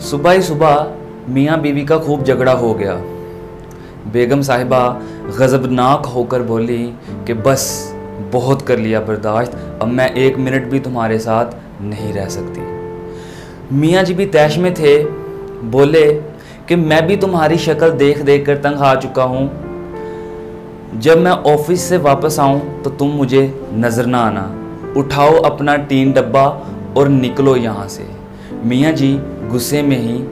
सुबह ही सुबह मियाँ बीवी का खूब झगड़ा हो गया। बेगम साहिबा गज़बनाक होकर बोली कि बस, बहुत कर लिया बर्दाश्त, अब मैं एक मिनट भी तुम्हारे साथ नहीं रह सकती। मियाँ जी भी तैश में थे, बोले कि मैं भी तुम्हारी शक्ल देख देख कर तंग आ चुका हूँ। जब मैं ऑफ़िस से वापस आऊँ तो तुम मुझे नज़र ना आना। उठाओ अपना टीन डब्बा और निकलो यहाँ से। मियाँ जी गुस्से में ही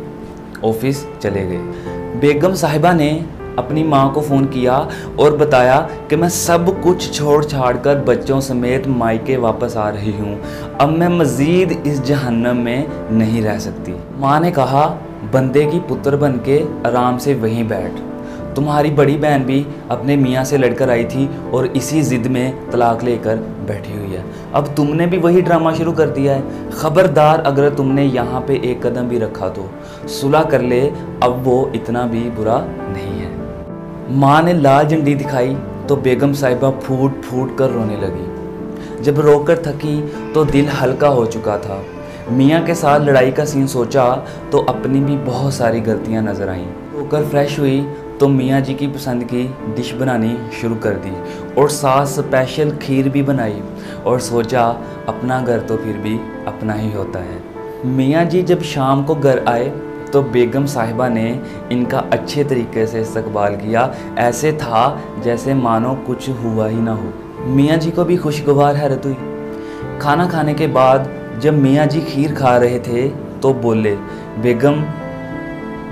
ऑफ़िस चले गए। बेगम साहिबा ने अपनी माँ को फ़ोन किया और बताया कि मैं सब कुछ छोड़ छाड़ कर बच्चों समेत मायके वापस आ रही हूँ। अब मैं मज़ीद इस जहन्नम में नहीं रह सकती। माँ ने कहा, बंदे की पुत्र बन के आराम से वहीं बैठ। तुम्हारी बड़ी बहन भी अपने मियाँ से लड़कर आई थी और इसी ज़िद में तलाक लेकर बैठी हुई है। अब तुमने भी वही ड्रामा शुरू कर दिया है। ख़बरदार अगर तुमने यहाँ पे एक कदम भी रखा तो। सुलह कर ले, अब वो इतना भी बुरा नहीं है। माँ ने लाल झंडी दिखाई तो बेगम साहिबा फूट फूट कर रोने लगी। जब रोकर थकी तो दिल हल्का हो चुका था। मियाँ के साथ लड़ाई का सीन सोचा तो अपनी भी बहुत सारी गलतियाँ नज़र आईं। होकर फ्रेश हुई तो मियाँ जी की पसंद की डिश बनानी शुरू कर दी और साथ स्पेशल खीर भी बनाई और सोचा अपना घर तो फिर भी अपना ही होता है। मियाँ जी जब शाम को घर आए तो बेगम साहिबा ने इनका अच्छे तरीके से इस्तकबाल किया। ऐसे था जैसे मानो कुछ हुआ ही ना हो। मियाँ जी को भी खुशगवार हैरत हुई खाना खाने के बाद जब मियाँ जी खीर खा रहे थे तो बोले, बेगम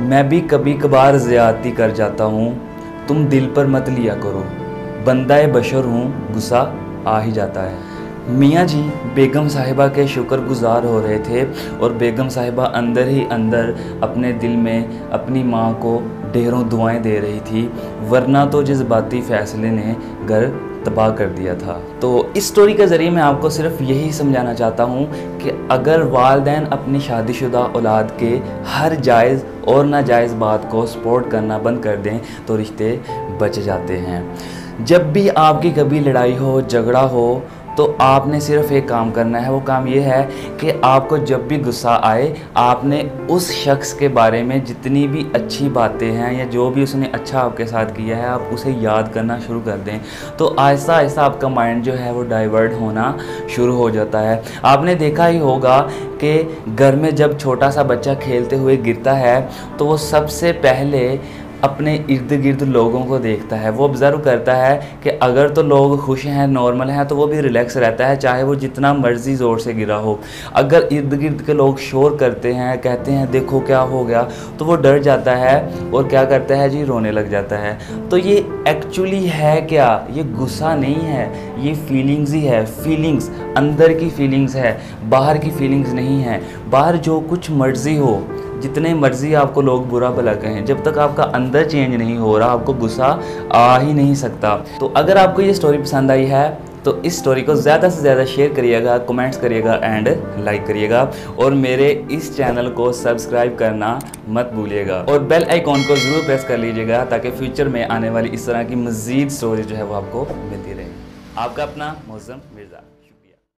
मैं भी कभी कभार ज़्यादती कर जाता हूँ। तुम दिल पर मत लिया करो। बंदा बशर हूँ, गुस्सा आ ही जाता है। मियाँ जी, बेगम साहिबा के शुक्रगुजार हो रहे थे और बेगम साहिबा अंदर ही अंदर अपने दिल में अपनी माँ को ढेरों दुआएँ दे रही थी। वरना तो जिस बाती फ़ैसले ने घर तबाह कर दिया था। तो इस स्टोरी के ज़रिए मैं आपको सिर्फ़ यही समझाना चाहता हूँ कि अगर वालदेन अपनी शादीशुदा औलाद के हर जायज़ और नाजायज़ बात को सपोर्ट करना बंद कर दें तो रिश्ते बच जाते हैं। जब भी आपकी कभी लड़ाई हो, झगड़ा हो तो आपने सिर्फ़ एक काम करना है, वो काम ये है कि आपको जब भी गुस्सा आए, आपने उस शख्स के बारे में जितनी भी अच्छी बातें हैं या जो भी उसने अच्छा आपके साथ किया है, आप उसे याद करना शुरू कर दें। तो आहिस्ता आहिस्ता आपका माइंड जो है, वो डाइवर्ट होना शुरू हो जाता है। आपने देखा ही होगा कि घर में जब छोटा सा बच्चा खेलते हुए गिरता है तो वो सबसे पहले अपने इर्द गिर्द लोगों को देखता है। वो ऑब्ज़र्व करता है कि अगर तो लोग खुश हैं नॉर्मल हैं तो वो भी रिलैक्स रहता है, चाहे वो जितना मर्ज़ी ज़ोर से गिरा हो। अगर इर्द गिर्द के लोग शोर करते हैं, कहते हैं, देखो क्या हो गया तो वो डर जाता है और क्या करता है जी? रोने लग जाता है। तो ये एक्चुअली है क्या? ये गुस्सा नहीं है। ये फीलिंग्स ही है। फीलिंग्स अंदर की फीलिंग्स है, बाहर की फीलिंग्स नहीं है। बाहर जो कुछ मर्ज़ी हो जितने मर्ज़ी आपको लोग बुरा भला कहें, जब तक आपका अंदर चेंज नहीं हो रहा, आपको गुस्सा आ ही नहीं सकता। तो अगर आपको ये स्टोरी पसंद आई है तो इस स्टोरी को ज़्यादा से ज़्यादा शेयर करिएगा कमेंट्स करिएगा एंड लाइक करिएगा। और मेरे इस चैनल को सब्सक्राइब करना मत भूलिएगा। और बेल आइकॉन को ज़रूर प्रेस कर लीजिएगा, ताकि फ्यूचर में आने वाली इस तरह की मज़ीद स्टोरी जो है वो आपको मिलती रहे। आपका अपना मौसम मिर्ज़ा।